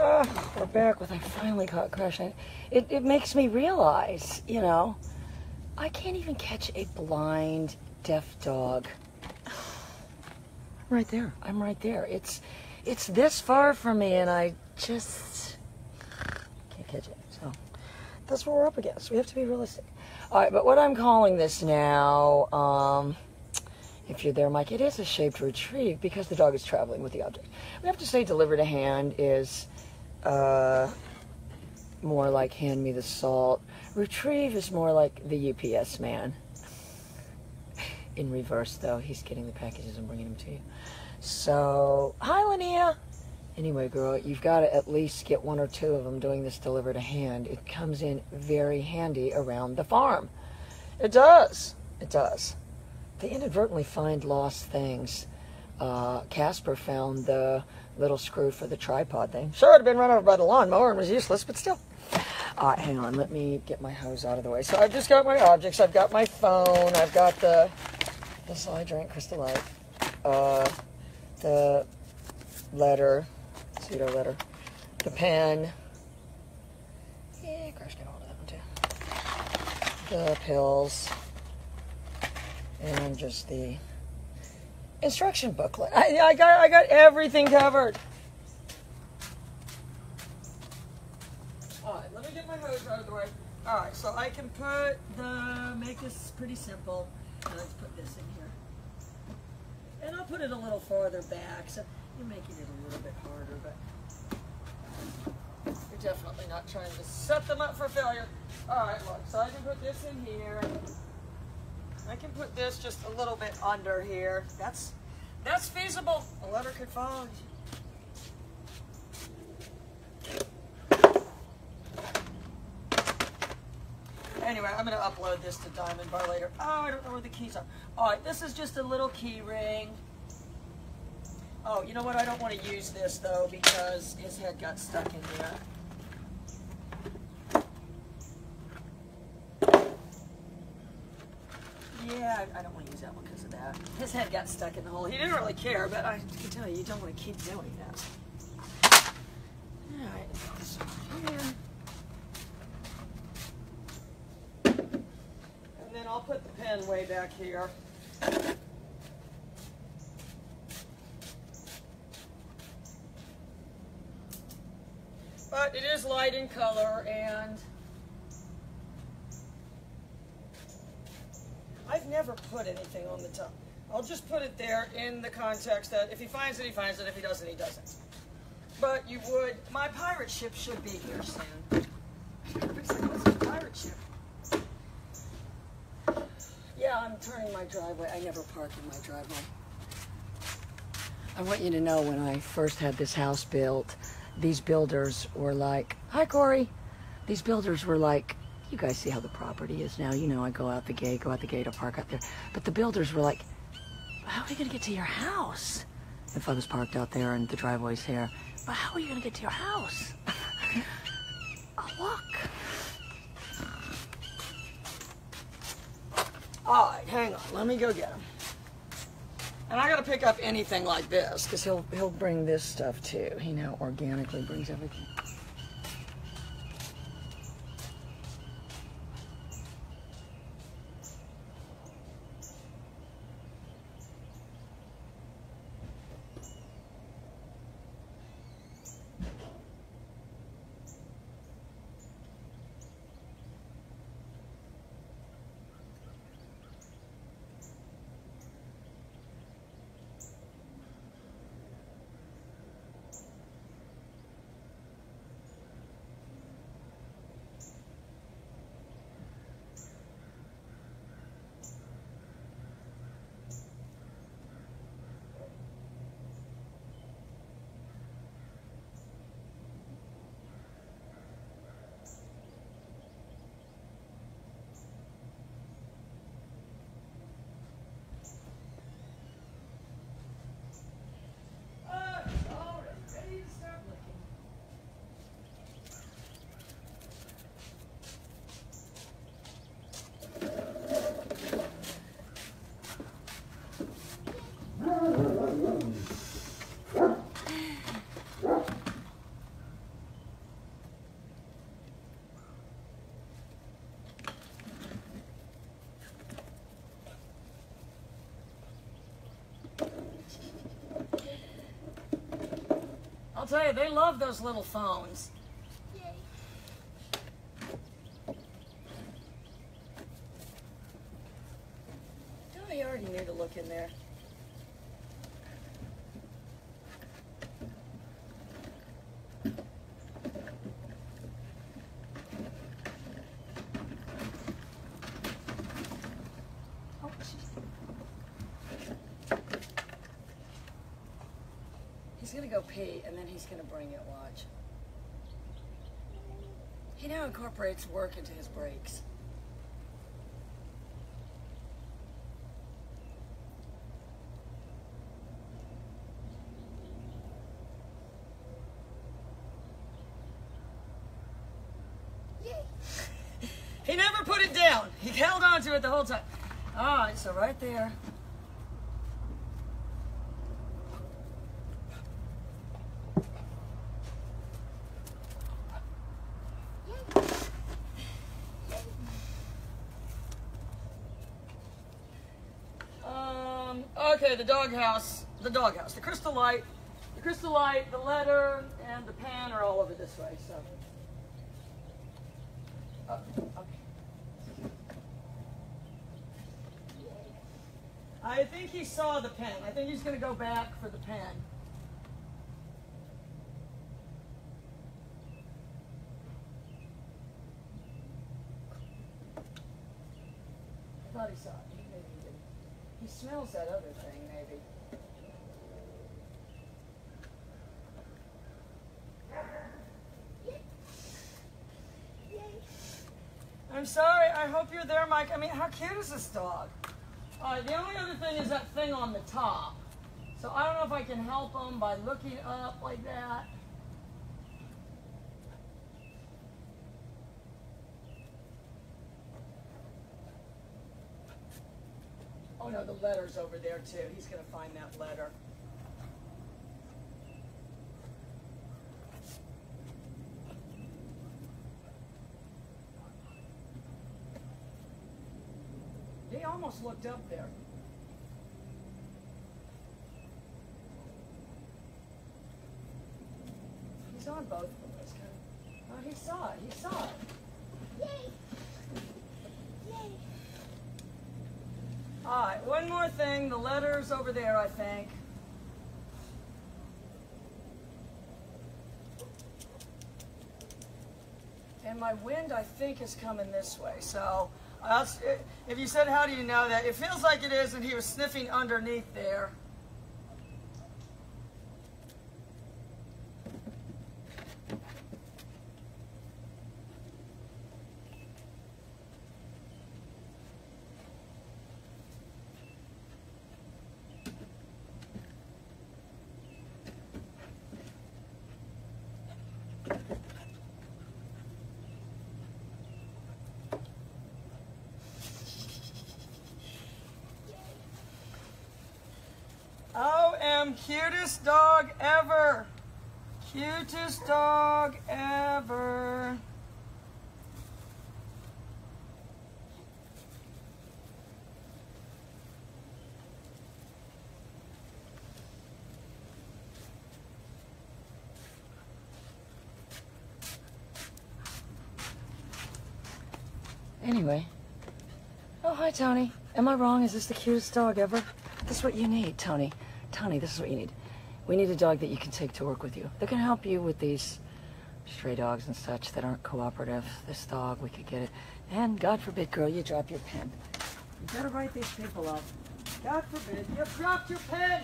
Uh, we're back with I finally caught crashing. It, it makes me realize, you know, I can't even catch a blind, deaf dog. Right there. I'm right there. It's it's this far from me and I just can't catch it. So that's what we're up against. We have to be realistic. All right, but what I'm calling this now, um, if you're there, Mike, it is a shaped retrieve because the dog is traveling with the object. We have to say deliver to hand is uh, more like hand me the salt. Retrieve is more like the UPS man. In reverse, though, he's getting the packages and bringing them to you. So, hi, Linnea. Anyway, girl, you've got to at least get one or two of them doing this deliver to hand. It comes in very handy around the farm. It does. It does. They inadvertently find lost things. Uh, Casper found the little screw for the tripod thing. Sure, it had been run over by the lawnmower and was useless, but still. All right, hang on. Let me get my hose out of the way. So I've just got my objects. I've got my phone. I've got the the I drank Crystal Light. Uh, the letter, pseudo letter, the pen. Yeah, Crash got hold of that one too. The pills, and just the instruction booklet. I, I got I got everything covered. All right, let me get my hose out of the way. All right, so I can put the make this pretty simple. Let's put this in here, and I'll put it a little farther back. So you're making it a little bit harder, but you're definitely not trying to set them up for failure. All right, look. So I can put this in here. I can put this just a little bit under here. That's that's feasible. A letter could fall. Anyway, I'm going to upload this to Diamond Bar later. Oh, I don't know where the keys are. All right, this is just a little key ring. Oh, you know what? I don't want to use this, though, because his head got stuck in there. Yeah, I, I don't want to use that one because of that. His head got stuck in the hole. He didn't really care, but I can tell you, you don't want to keep doing that. All right, here. And then I'll put the pen way back here. But it is light in color and I've never put anything on the top. I'll just put it there in the context that if he finds it, he finds it. If he doesn't, he doesn't. But you would, my pirate ship should be here soon. What's a pirate ship? Yeah, I'm turning my driveway. I never park in my driveway. I want you to know when I first had this house built, these builders were like, hi, Corey. These builders were like, you guys see how the property is now. You know, I go out the gate, go out the gate, I park out there. But the builders were like, how are you going to get to your house? If I was parked out there and the driveway's here, but how are you going to get to your house? oh, look. All right, hang on. Let me go get him. And I got to pick up anything like this because he'll he'll bring this stuff too. He now organically brings everything. Tell you, they love those little phones. Yay. You already knew to look in there. Gonna go pee and then he's gonna bring it, watch. He now incorporates work into his breaks. He never put it down. He held on to it the whole time. Ah, All right, so right there. Yay. Um, okay, the doghouse. The doghouse. The crystal light. The crystal light, the letter, and the pan are all over this way, so. Okay. I think he saw the pen. I think he's going to go back for the pen. I thought he saw it. He. He smells that other thing, maybe. Yay. I'm sorry. I hope you're there, Mike. I mean, how cute is this dog? The only other thing is that thing on the top. So I don't know if I can help him by looking up like that. Oh no, the letter's over there too. He's gonna find that letter. Almost looked up there. He's on both of them. It's oh, he saw it. He saw it. Yay. Yay. All right, one more thing. The letter's over there, I think. And my wind, I think, is coming this way. So, if you said, how do you know that? It feels like it is, and he was sniffing underneath there. Cutest dog ever. Cutest dog ever. Anyway. Oh, hi, Tony. Am I wrong? Is this the cutest dog ever? This is what you need, Tony. Tony, this is what you need. We need a dog that you can take to work with you. That can help you with these stray dogs and such that aren't cooperative. This dog, we could get it. And God forbid, girl, you drop your pen. You gotta write these people up. God forbid, you dropped your pen!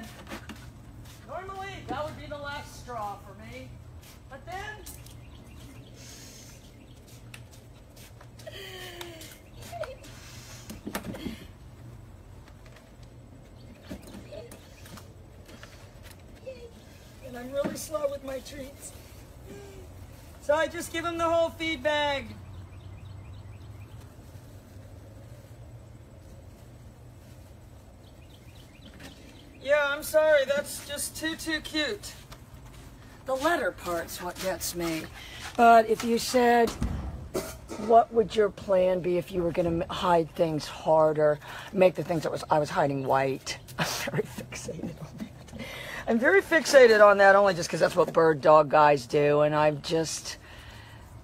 Normally, that would be the last straw for me. But then, and I'm really slow with my treats. So I just give him the whole feed bag. Yeah, I'm sorry, that's just too, too cute. The letter part's what gets me. But if you said, what would your plan be if you were going to hide things harder, make the things that was I was hiding white? I'm very fixated on that. I'm very fixated on that only just because that's what bird dog guys do, and I just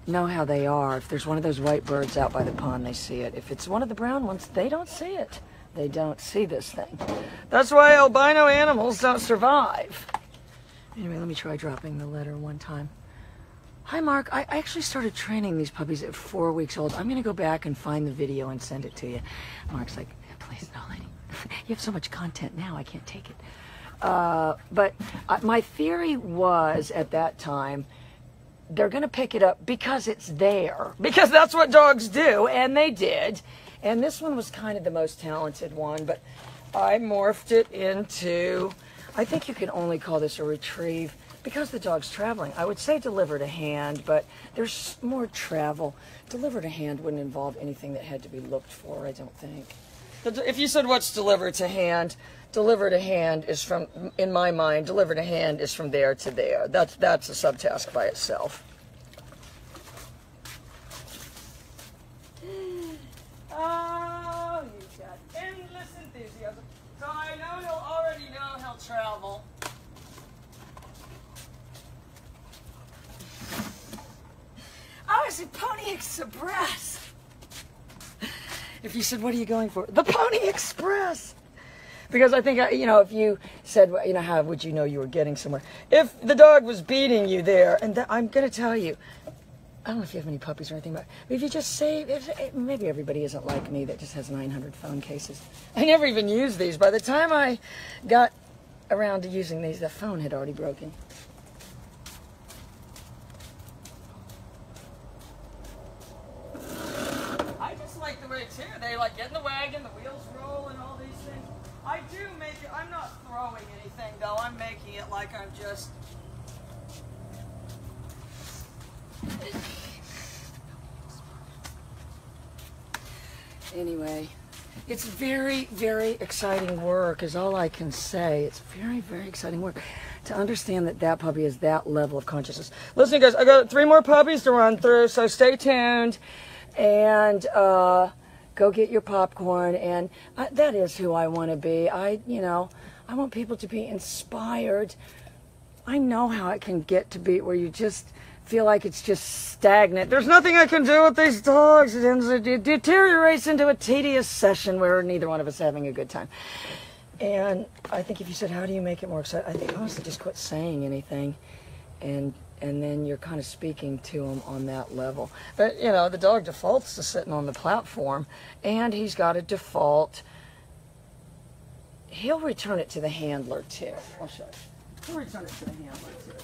know how they are. If there's one of those white birds out by the pond, they see it. If it's one of the brown ones, they don't see it. They don't see this thing. That's why albino animals don't survive. Anyway, let me try dropping the letter one time. Hi, Mark. I actually started training these puppies at four weeks old. I'm going to go back and find the video and send it to you. Mark's like, please, no, lady. You have so much content now, I can't take it. Uh, but uh, my theory was at that time, they're going to pick it up because it's there. Because that's what dogs do, and they did. And this one was kind of the most talented one, but I morphed it into, I think you can only call this a retrieve because the dog's traveling. I would say deliver to hand, but there's more travel. Deliver to hand wouldn't involve anything that had to be looked for, I don't think. If you said what's delivered to hand, deliver to hand is from, in my mind, deliver to hand is from there to there. That's, that's a subtask by itself. Oh, you've got endless enthusiasm. So I know you'll already know he'll travel. Oh, it's a Pony Express. If you said, what are you going for? The Pony Express. Because I think, uh, you know, if you said, you know, how would you know you were getting somewhere? If the dog was beating you there, and th- I'm going to tell you, I don't know if you have any puppies or anything, but if you just save, if, maybe everybody isn't like me that just has 900 phone cases. I never even used these. By the time I got around to using these, the phone had already broken. I just like the way too. They like get in the wagon, the wheels roll, and all these things. I do make it. I'm not throwing anything though. I'm making it like I'm just. Anyway, it's very, very exciting work, is all I can say. It's very, very exciting work to understand that that puppy is that level of consciousness. Listen, guys, I got three more puppies to run through, so stay tuned and uh, go get your popcorn. And uh, that is who I want to be. I, you know, I want people to be inspired. I know how it can get to be where you just feel like it's just stagnant. There's nothing I can do with these dogs. It, ends, it deteriorates into a tedious session where neither one of us is having a good time. And I think if you said, "How do you make it more exciting?" I think honestly, just quit saying anything, and and then you're kind of speaking to him on that level. But you know, the dog defaults to sitting on the platform, and he's got a default. He'll return it to the handler too. I'll show you. He'll return it to the handler too.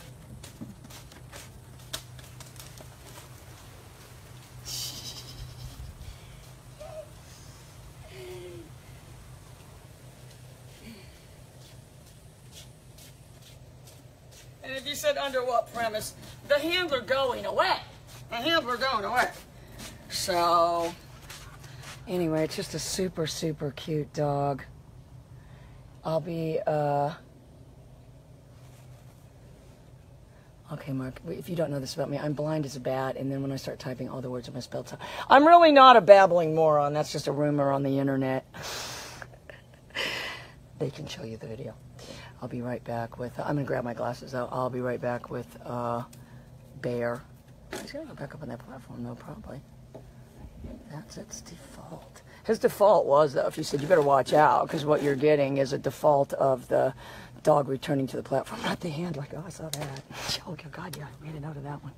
And if you said under what premise, the handler going away. The handler going away. So, anyway, it's just a super, super cute dog. I'll be, uh, Okay, Mark, if you don't know this about me, I'm blind as a bat, and then when I start typing, all the words are misspelled. I'm really not a babbling moron. That's just a rumor on the internet. they can show you the video. I'll be right back with. I'm gonna grab my glasses out. I'll be right back with uh, Bear. He's gonna go back up on that platform, though, probably. That's its default. His default was, though, if you said you better watch out, because what you're getting is a default of the dog returning to the platform, not the hand, like, Oh, I saw that. Oh, God, yeah, I made a note of that one.